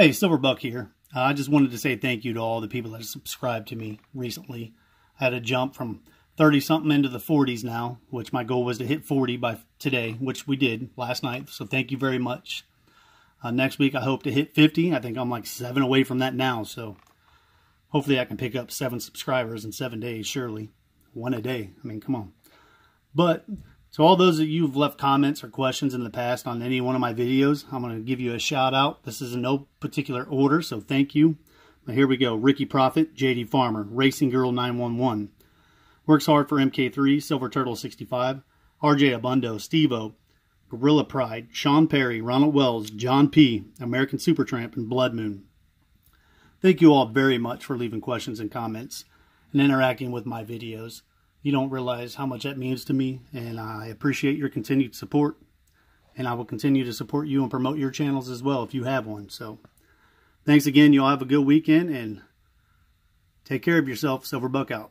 Hey, Silver Buck here. Uh, I just wanted to say thank you to all the people that subscribed to me recently. I had a jump from 30 something into the 40s now, which my goal was to hit 40 by today, which we did last night. So thank you very much. Uh, next week, I hope to hit 50. I think I'm like seven away from that now. So hopefully I can pick up seven subscribers in seven days, surely. One a day. I mean, come on. But so all those of you who've left comments or questions in the past on any one of my videos, I'm going to give you a shout out. This is in no particular order, so thank you. But here we go. Ricky Profit, JD Farmer, Racing Girl 911. Works hard for MK3, Silver Turtle 65, RJ Abundo, Stevo, Gorilla Pride, Sean Perry, Ronald Wells, John P., American Supertramp, and Blood Moon. Thank you all very much for leaving questions and comments and interacting with my videos. You don't realize how much that means to me, and I appreciate your continued support. And I will continue to support you and promote your channels as well if you have one. So, thanks again. You all have a good weekend, and take care of yourself. Silver Buck out.